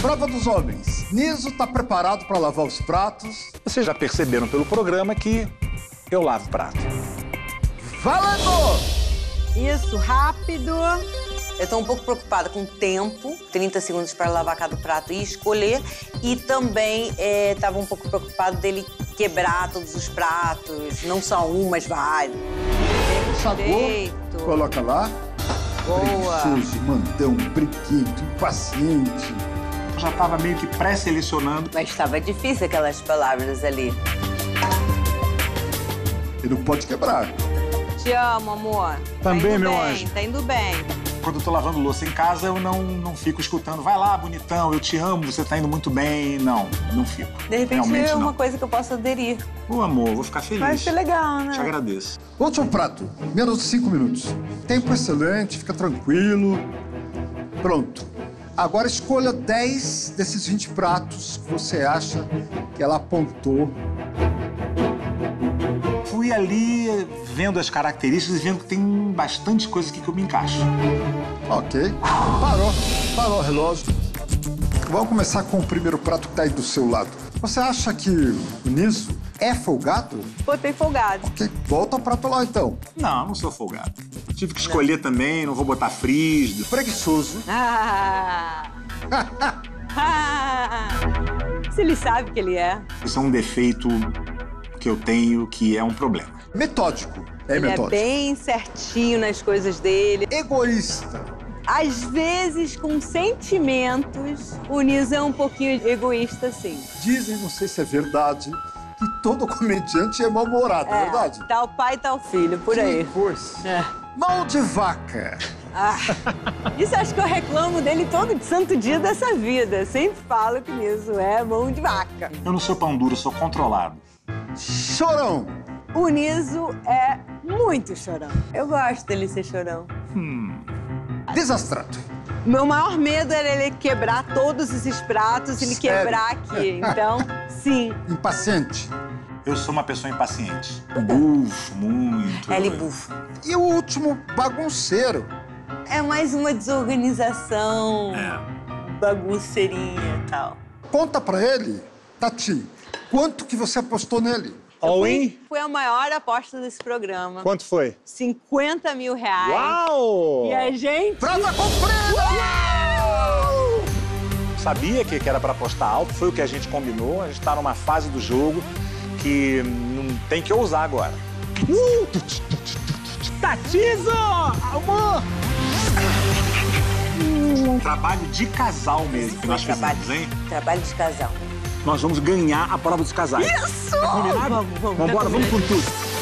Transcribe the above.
Prova dos homens. Niso tá preparado para lavar os pratos. Vocês já perceberam pelo programa que eu lavo prato. Valendo! Isso, rápido. Eu tô um pouco preocupada com o tempo, 30 segundos para lavar cada prato e escolher. E também estava um pouco preocupado dele quebrar todos os pratos, não só um, mas vários. Perfeito. coloca lá. Boa. Preguiçoso, mandão, briguento, impaciente. Eu já estava meio que pré-selecionando. Mas estava difícil aquelas palavras ali. Ele não pode quebrar. Te amo, amor. Também, tá indo meu bem, anjo. Tá indo bem. Quando eu tô lavando louça em casa, eu não, não fico escutando. Vai lá, bonitão, eu te amo, você tá indo muito bem. Não, não fico. De repente Realmente é uma não. coisa que eu posso aderir. Ô, amor, vou ficar feliz. Vai ser legal, Te né? agradeço. Último prato. Menos de cinco minutos. Tempo excelente, fica tranquilo. Pronto. Agora escolha 10 desses 20 pratos que você acha que ela apontou. Fui ali vendo as características e vendo que tem bastante coisa aqui que eu me encaixo. Ok. Parou. Parou o relógio. Vamos começar com o primeiro prato que tá aí do seu lado. Você acha que o Niso é folgado? Botei folgado. Ok. Volta ao prato lá então. Não, eu não sou folgado. Tive que escolher também, não vou botar frígido. Preguiçoso. Ah. Ah. Se ele sabe que ele é. Isso é um defeito que eu tenho que é um problema. Metódico. É Ele é metódico. bem certinho nas coisas dele. Egoísta. Às vezes, com sentimentos, o Niso é um pouquinho egoísta, sim. Dizem, não sei se é verdade, que todo comediante é mal-humorado, é, verdade? Tal pai, tal filho, por aí. Que coisa. É. Mão de vaca. Ah, isso acho que eu reclamo dele todo santo dia dessa vida. Sempre falo que Niso é mão de vaca. Eu não sou pão duro, sou controlado. Chorão. O Niso é muito chorão. Eu gosto dele ser chorão. Desastrado. Meu maior medo era ele quebrar todos esses pratos e ele Sério? quebrar aqui. Então, sim. Impaciente. Eu sou uma pessoa impaciente. Bufo muito. Ele bufo. E o último, bagunceiro. É mais uma desorganização, É. bagunceirinha e tal. Conta pra ele, Tati, quanto que você apostou nele? All in? Foi a maior aposta desse programa. Quanto foi? 50 mil reais. Uau! E a gente. Prova cumprida! Sabia que, que era pra apostar alto, foi o que a gente combinou. A gente tá numa fase do jogo que não tem que ousar agora. Uh! Tatizo! Amor! Trabalho de casal mesmo que nós trabalho, fizemos, hein? trabalho de casal. Nós vamos ganhar a prova dos casais. Isso! Combinado? Vamos, vamos. Vambora, vamos com tudo.